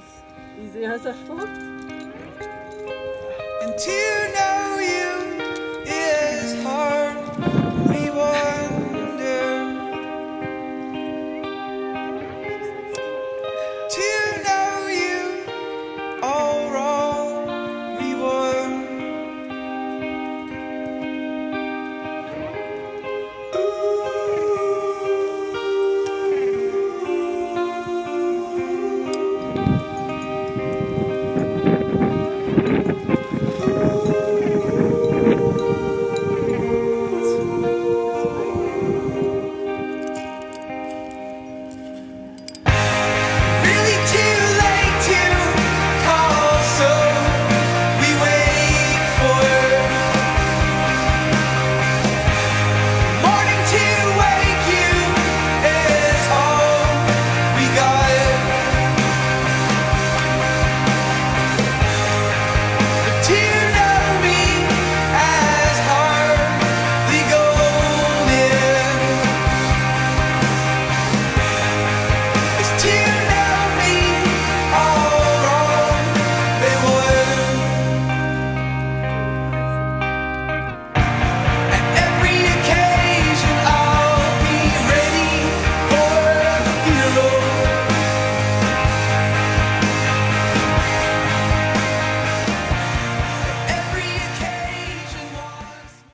as easy as I thought. Until